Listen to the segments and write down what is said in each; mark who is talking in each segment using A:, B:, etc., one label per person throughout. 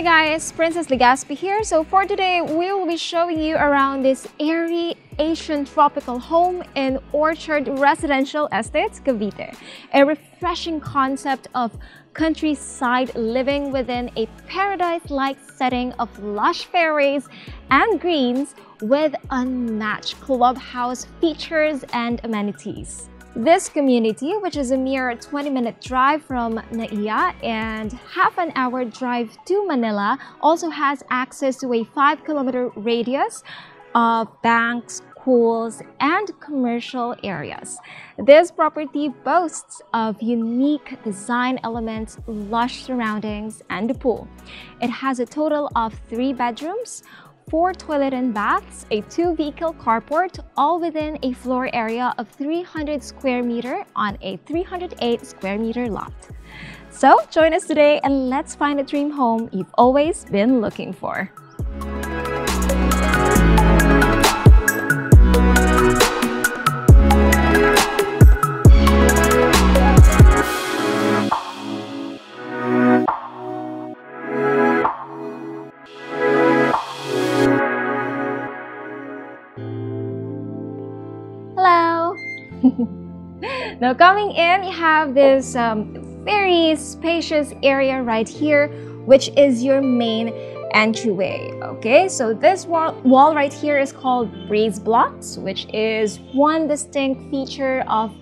A: Hey guys, Princess Legaspi here. So for today, we will be showing you around this airy Asian tropical home in Orchard Residential Estates, Cavite. A refreshing concept of countryside living within a paradise-like setting of lush fairways and greens with unmatched clubhouse features and amenities. This community, which is a mere 20-minute drive from Naia and half an hour drive to Manila, also has access to a 5-kilometer radius of banks, pools, and commercial areas. This property boasts of unique design elements, lush surroundings, and a pool. It has a total of three bedrooms, four toilet and baths, a two-vehicle carport, all within a floor area of 300 square meter on a 308 square meter lot. So join us today and let's find the dream home you've always been looking for. Now coming in, you have this um, very spacious area right here, which is your main entryway. Okay, so this wall, wall right here is called breeze blocks, which is one distinct feature of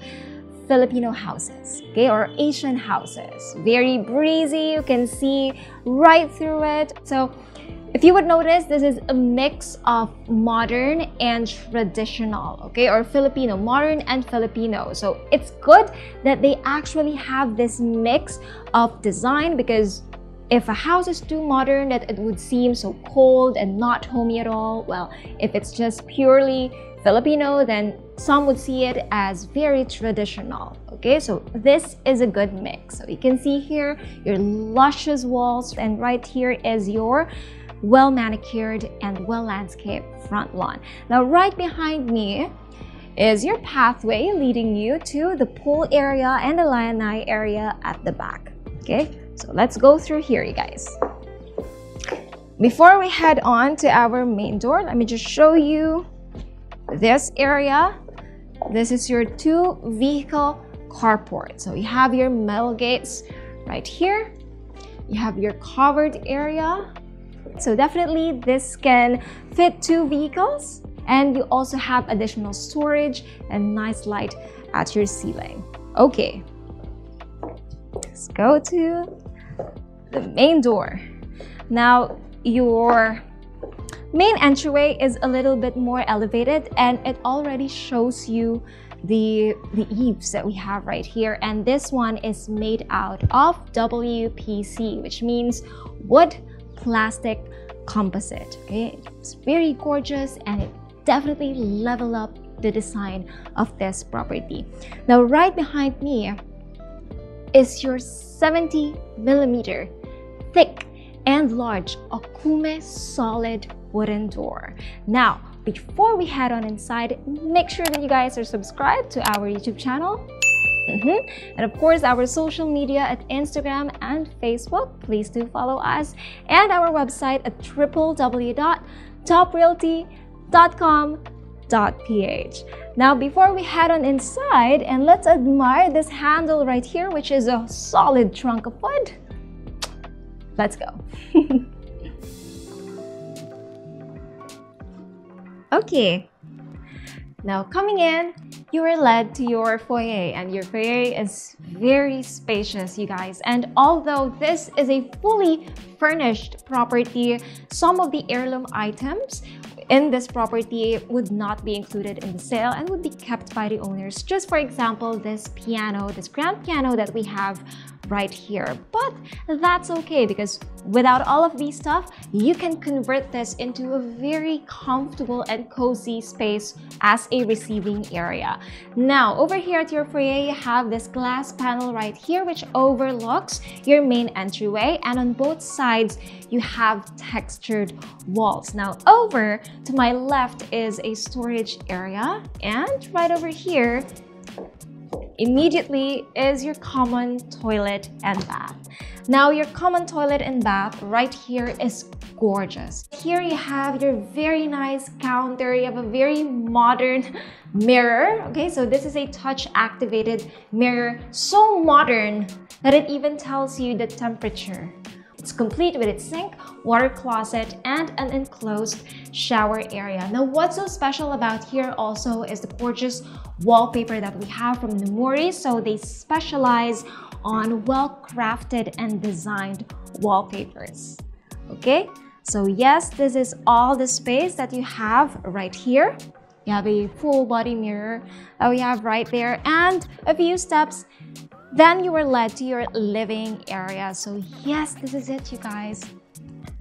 A: Filipino houses, okay, or Asian houses. Very breezy, you can see right through it. So if you would notice, this is a mix of modern and traditional, okay, or Filipino, modern and Filipino. So it's good that they actually have this mix of design because if a house is too modern that it would seem so cold and not homey at all, well, if it's just purely Filipino, then some would see it as very traditional. Okay, so this is a good mix. So you can see here your luscious walls, and right here is your well manicured and well landscaped front lawn. Now, right behind me is your pathway leading you to the pool area and the lanai area at the back. Okay, so let's go through here, you guys. Before we head on to our main door, let me just show you this area. This is your two vehicle carport. So you have your metal gates right here. You have your covered area so definitely this can fit two vehicles and you also have additional storage and nice light at your ceiling. Okay, let's go to the main door. Now your main entryway is a little bit more elevated and it already shows you the, the eaves that we have right here. And this one is made out of WPC, which means wood plastic composite. Okay, it's very gorgeous and it definitely level up the design of this property. Now, right behind me is your 70 millimeter thick and large Okoume solid wooden door. Now, before we head on inside, make sure that you guys are subscribed to our YouTube channel Mm -hmm. And of course, our social media at Instagram and Facebook. Please do follow us and our website at www.toprealty.com.ph. Now, before we head on inside, and let's admire this handle right here, which is a solid trunk of wood. Let's go. okay. Now, coming in, you are led to your foyer and your foyer is very spacious you guys. And although this is a fully furnished property some of the heirloom items in this property would not be included in the sale and would be kept by the owners. Just for example this piano this grand piano that we have right here. But that's okay because without all of these stuff, you can convert this into a very comfortable and cozy space as a receiving area. Now, over here at your foyer, you have this glass panel right here which overlooks your main entryway and on both sides, you have textured walls. Now, over to my left is a storage area and right over here immediately is your common toilet and bath. Now your common toilet and bath right here is gorgeous. Here you have your very nice counter. You have a very modern mirror. Okay, so this is a touch activated mirror. So modern that it even tells you the temperature. It's complete with its sink, water closet, and an enclosed shower area. Now, what's so special about here also is the gorgeous wallpaper that we have from Nomuri. So they specialize on well-crafted and designed wallpapers. Okay, so yes, this is all the space that you have right here. You have a full body mirror that we have right there and a few steps then you are led to your living area. So yes, this is it, you guys.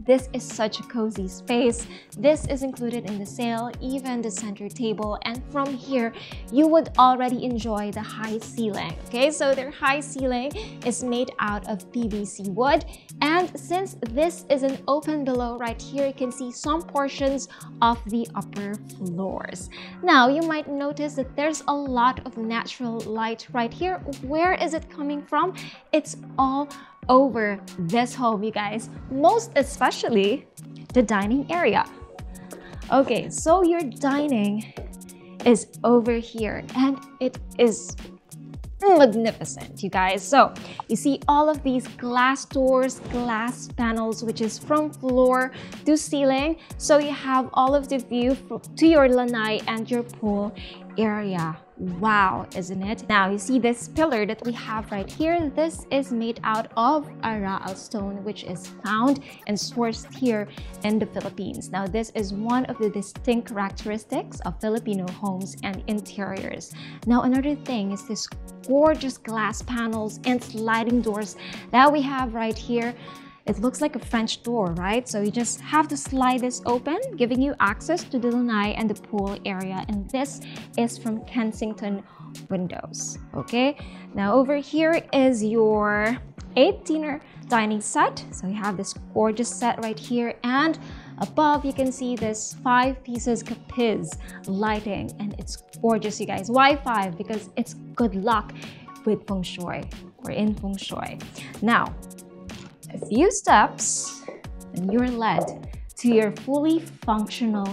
A: This is such a cozy space. This is included in the sale, even the center table. And from here, you would already enjoy the high ceiling. Okay, so their high ceiling is made out of PVC wood. And since this is an open below right here, you can see some portions of the upper floors. Now, you might notice that there's a lot of natural light right here. Where is it coming from? It's all over this home, you guys, most especially the dining area. Okay, so your dining is over here and it is magnificent, you guys. So you see all of these glass doors, glass panels, which is from floor to ceiling. So you have all of the view to your lanai and your pool area. Wow, isn't it? Now you see this pillar that we have right here. This is made out of Araal stone, which is found and sourced here in the Philippines. Now this is one of the distinct characteristics of Filipino homes and interiors. Now another thing is this gorgeous glass panels and sliding doors that we have right here. It looks like a French door, right? So you just have to slide this open, giving you access to the lanai and the pool area. And this is from Kensington Windows, okay? Now over here is your eight dinner dining set. So you have this gorgeous set right here and above you can see this five pieces capiz lighting and it's gorgeous you guys. Why five? Because it's good luck with feng shui or in feng shui. Now, a few steps and you're led to your fully functional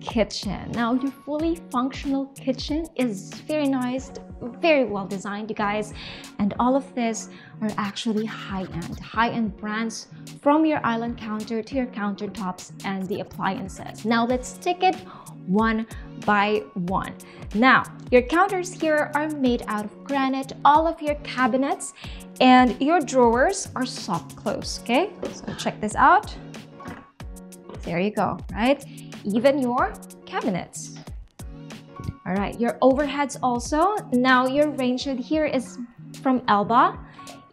A: kitchen. Now, your fully functional kitchen is very nice, very well designed, you guys. And all of this are actually high-end, high-end brands from your island counter to your countertops and the appliances. Now, let's take it one by one. Now, your counters here are made out of granite. All of your cabinets and your drawers are soft close, okay? So check this out. There you go, right? Even your cabinets. All right, your overheads also. Now your range here is from Elba.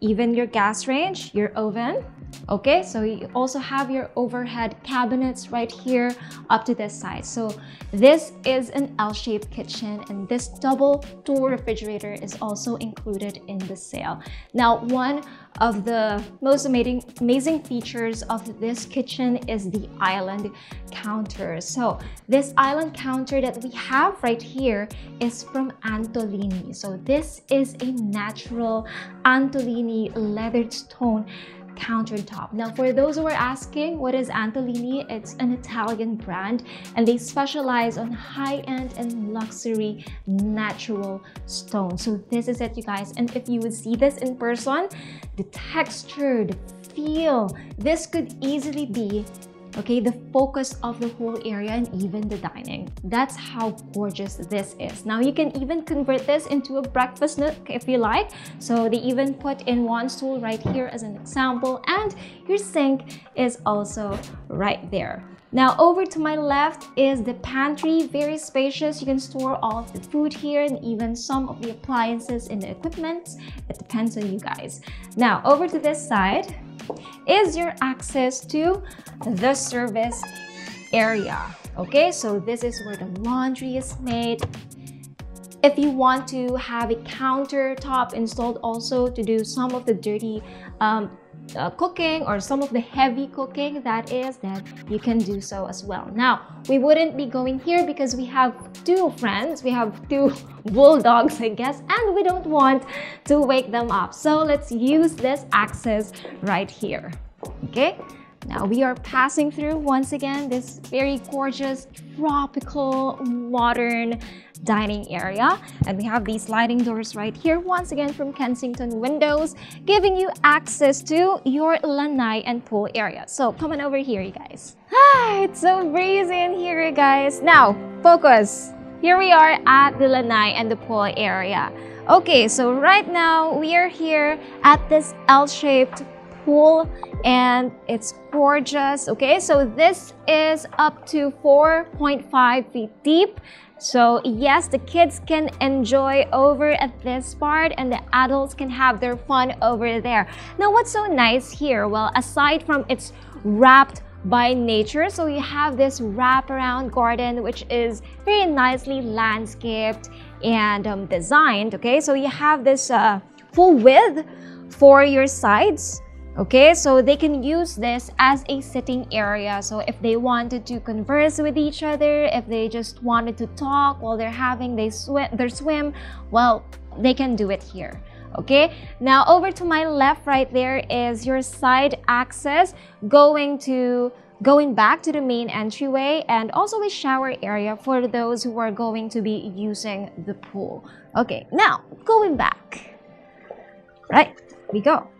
A: Even your gas range, your oven, okay? So you also have your overhead cabinets right here up to this side so this is an L-shaped kitchen and this double door refrigerator is also included in the sale. Now one of the most amazing amazing features of this kitchen is the island counter. So this island counter that we have right here is from Antolini. So this is a natural Antolini leathered stone countertop. Now, for those who are asking, what is Antolini? It's an Italian brand and they specialize on high-end and luxury natural stone. So this is it, you guys. And if you would see this in person, the texture, the feel, this could easily be okay the focus of the whole area and even the dining. That's how gorgeous this is. Now you can even convert this into a breakfast nook if you like. So they even put in one stool right here as an example and your sink is also right there now over to my left is the pantry, very spacious. You can store all of the food here and even some of the appliances and the equipment. It depends on you guys. Now over to this side, is your access to the service area. Okay, so this is where the laundry is made. If you want to have a countertop installed also to do some of the dirty um, uh, cooking or some of the heavy cooking that is that you can do so as well. Now we wouldn't be going here because we have two friends we have two bulldogs i guess and we don't want to wake them up. So let's use this access right here okay? Now we are passing through once again this very gorgeous tropical modern dining area. And we have these sliding doors right here, once again from Kensington Windows, giving you access to your lanai and pool area. So come on over here, you guys. Ah, it's so breezy in here, you guys. Now, focus. Here we are at the lanai and the pool area. Okay, so right now we are here at this L-shaped pool and it's gorgeous okay so this is up to 4.5 feet deep so yes, the kids can enjoy over at this part and the adults can have their fun over there. Now what's so nice here? Well, aside from it's wrapped by nature, so you have this wraparound garden which is very nicely landscaped and um, designed, okay? So you have this uh, full width for your sides Okay, so they can use this as a sitting area. So if they wanted to converse with each other, if they just wanted to talk while they're having they their swim, well, they can do it here. Okay, now over to my left right there is your side access going to going back to the main entryway and also a shower area for those who are going to be using the pool. Okay, now going back. Right, we go.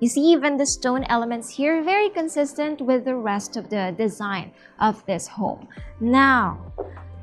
A: You see even the stone elements here very consistent with the rest of the design of this home. Now,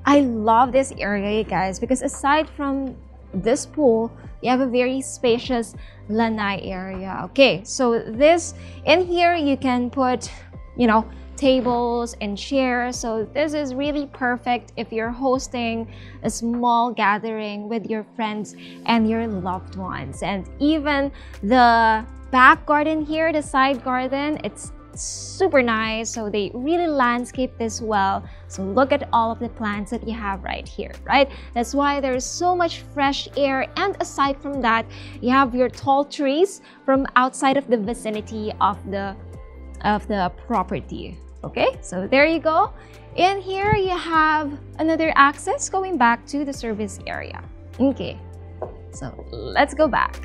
A: I love this area, guys, because aside from this pool, you have a very spacious lanai area. Okay, so this, in here, you can put, you know, tables and chairs. So this is really perfect if you're hosting a small gathering with your friends and your loved ones. And even the back garden here, the side garden, it's super nice. So they really landscape this well. So look at all of the plants that you have right here, right? That's why there's so much fresh air. And aside from that, you have your tall trees from outside of the vicinity of the of the property. Okay, so there you go. In here, you have another access going back to the service area. Okay, so let's go back.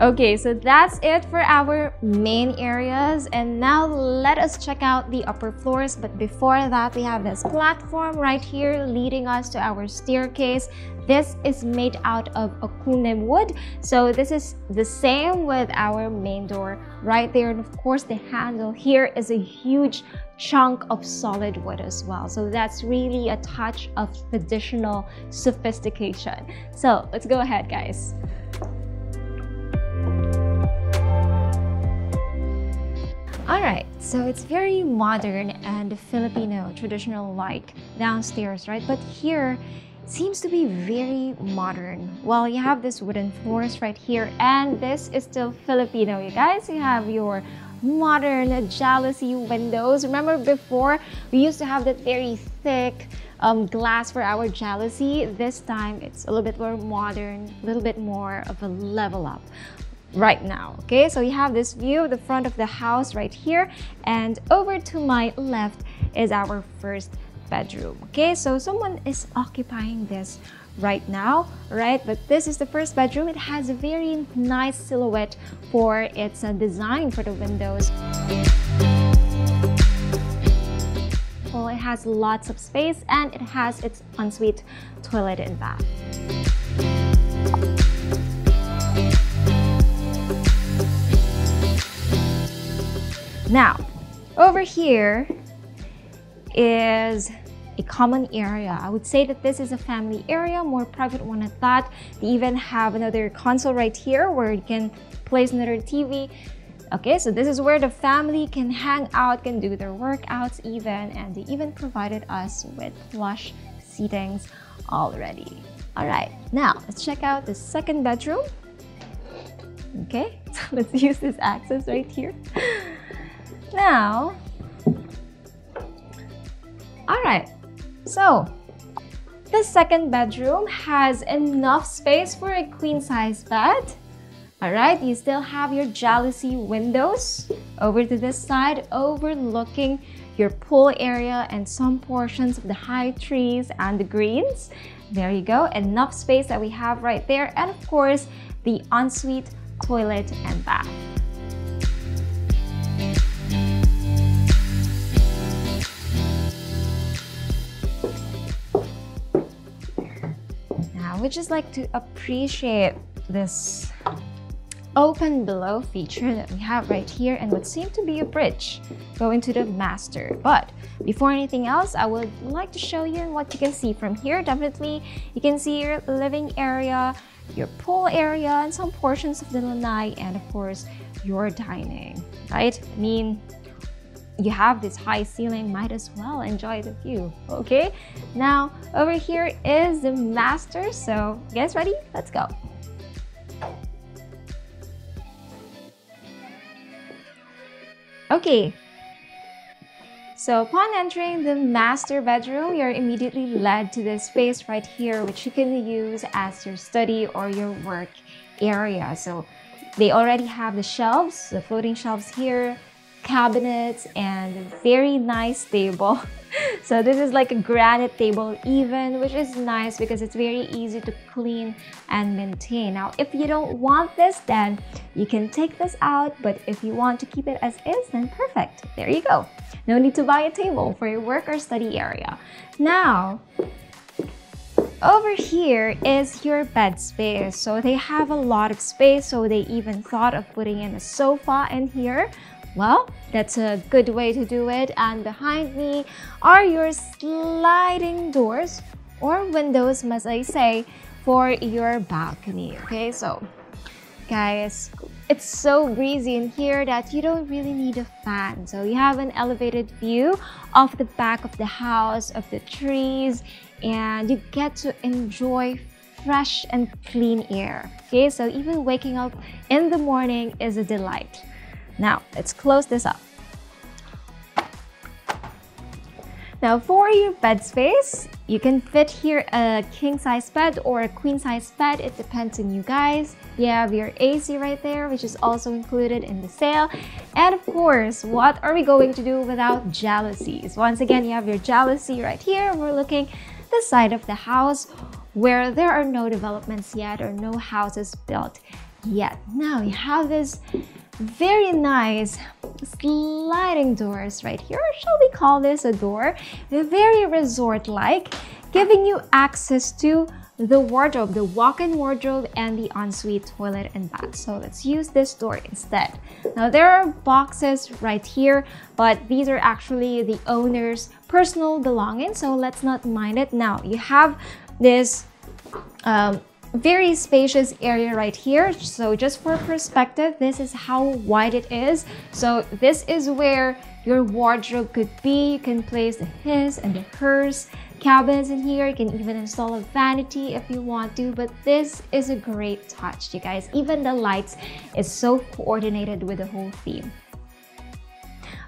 A: Okay, so that's it for our main areas. And now let us check out the upper floors. But before that, we have this platform right here leading us to our staircase. This is made out of okoume wood. So this is the same with our main door right there. And of course, the handle here is a huge chunk of solid wood as well. So that's really a touch of traditional sophistication. So let's go ahead, guys. Alright, so it's very modern and Filipino traditional like downstairs, right? But here it seems to be very modern. Well, you have this wooden floors right here and this is still Filipino, you guys. You have your modern jalousie windows. Remember before we used to have that very thick um, glass for our jalousie. This time it's a little bit more modern, a little bit more of a level up right now okay? So you have this view of the front of the house right here and over to my left is our first bedroom okay? So someone is occupying this right now right? But this is the first bedroom. It has a very nice silhouette for its uh, design for the windows. Well it has lots of space and it has its ensuite toilet and bath Now, over here is a common area. I would say that this is a family area, more private one at that. They even have another console right here where you can place another TV. Okay, so this is where the family can hang out, can do their workouts even, and they even provided us with plush seatings already. All right, now let's check out the second bedroom. Okay, so let's use this access right here. Now, all right, so The second bedroom has enough space for a queen size bed. All right, you still have your jalousie windows over to this side, overlooking your pool area and some portions of the high trees and the greens. There you go, enough space that we have right there. And of course, the ensuite toilet and bath. Now, we just like to appreciate this open below feature that we have right here and what seemed to be a bridge going to the master. But before anything else, I would like to show you what you can see from here. Definitely, you can see your living area, your pool area, and some portions of the lanai, and of course, your dining, right? I mean, you have this high ceiling, might as well enjoy the view, okay? Now, over here is the master, so guys ready? Let's go. Okay. So upon entering the master bedroom, you're immediately led to this space right here, which you can use as your study or your work area. So they already have the shelves, the floating shelves here, cabinets, and very nice table. so this is like a granite table even, which is nice because it's very easy to clean and maintain. Now, if you don't want this, then you can take this out, but if you want to keep it as is, then perfect. There you go. No need to buy a table for your work or study area. Now, over here is your bed space. So they have a lot of space, so they even thought of putting in a sofa in here well, that's a good way to do it. And behind me are your sliding doors or windows, as I say, for your balcony. Okay, so guys, it's so breezy in here that you don't really need a fan. So you have an elevated view of the back of the house, of the trees, and you get to enjoy fresh and clean air. Okay, so even waking up in the morning is a delight. Now, let's close this up. Now for your bed space, you can fit here a king size bed or a queen size bed. It depends on you guys. You have your AC right there, which is also included in the sale. And of course, what are we going to do without jalousies? Once again, you have your jalousie right here. We're looking the side of the house where there are no developments yet or no houses built yet. Now you have this very nice sliding doors right here. Shall we call this a door? Very resort-like, giving you access to the wardrobe, the walk-in wardrobe, and the ensuite toilet and bath. So let's use this door instead. Now there are boxes right here, but these are actually the owner's personal belongings, so let's not mind it. Now you have this um, very spacious area right here. So just for perspective, this is how wide it is. So this is where your wardrobe could be. You can place the his and the hers cabins in here. You can even install a vanity if you want to, but this is a great touch, you guys. Even the lights is so coordinated with the whole theme.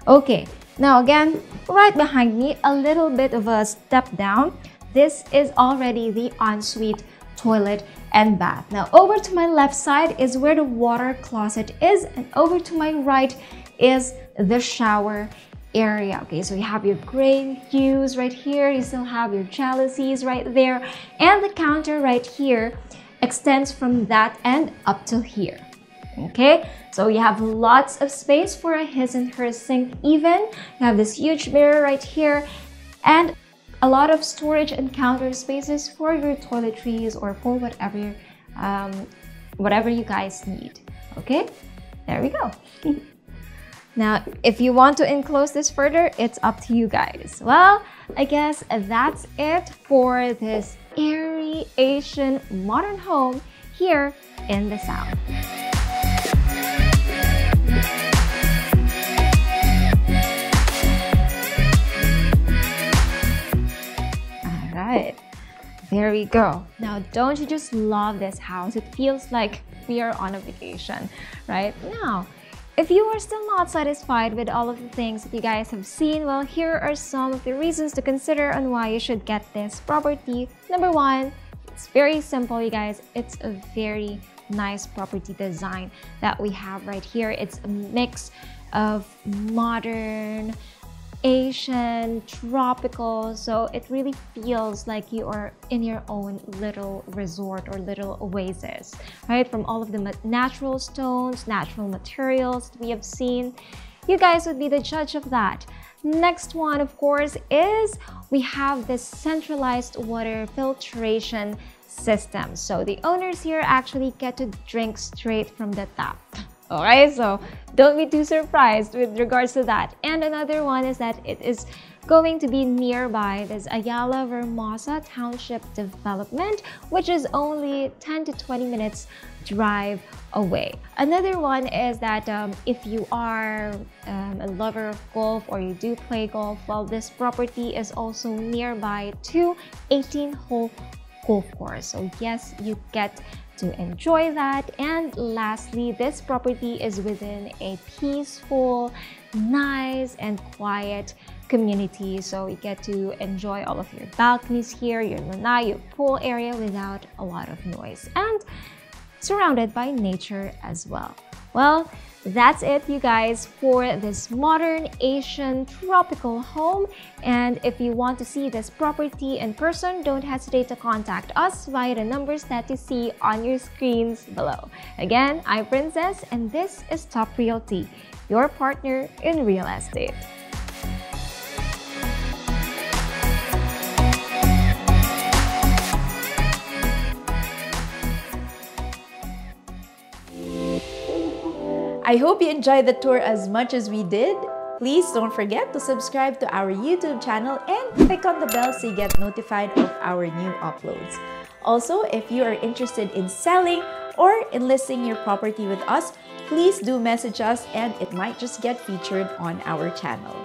A: Okay, now again, right behind me, a little bit of a step down. This is already the ensuite toilet, and bath. Now over to my left side is where the water closet is and over to my right is the shower area. Okay, so you have your gray hues right here, you still have your jalousies right there, and the counter right here extends from that end up to here. Okay, so you have lots of space for a his and her sink even. You have this huge mirror right here and a lot of storage and counter spaces for your toiletries or for whatever, um, whatever you guys need. Okay, there we go. now, if you want to enclose this further, it's up to you guys. Well, I guess that's it for this airy Asian modern home here in the South. Right there we go. Now, don't you just love this house? It feels like we are on a vacation, right? Now, If you are still not satisfied with all of the things that you guys have seen, well, here are some of the reasons to consider on why you should get this property. Number one, it's very simple, you guys. It's a very nice property design that we have right here. It's a mix of modern, Asian, tropical, so it really feels like you are in your own little resort or little oasis, right? From all of the natural stones, natural materials we have seen. You guys would be the judge of that. Next one, of course, is we have this centralized water filtration system. So the owners here actually get to drink straight from the tap. Alright, so don't be too surprised with regards to that. And another one is that it is going to be nearby this Ayala Vermosa Township Development, which is only 10 to 20 minutes drive away. Another one is that um, if you are um, a lover of golf or you do play golf, well, this property is also nearby to 18-hole golf course. So yes, you get to enjoy that. And lastly, this property is within a peaceful, nice, and quiet community. So you get to enjoy all of your balconies here, your lanai, your pool area without a lot of noise. And surrounded by nature as well. Well, that's it, you guys, for this modern Asian tropical home. And if you want to see this property in person, don't hesitate to contact us via the numbers that you see on your screens below. Again, I'm Princess, and this is Top Realty, your partner in real estate.
B: I hope you enjoyed the tour as much as we did. Please don't forget to subscribe to our YouTube channel and click on the bell so you get notified of our new uploads. Also, if you are interested in selling or enlisting your property with us, please do message us and it might just get featured on our channel.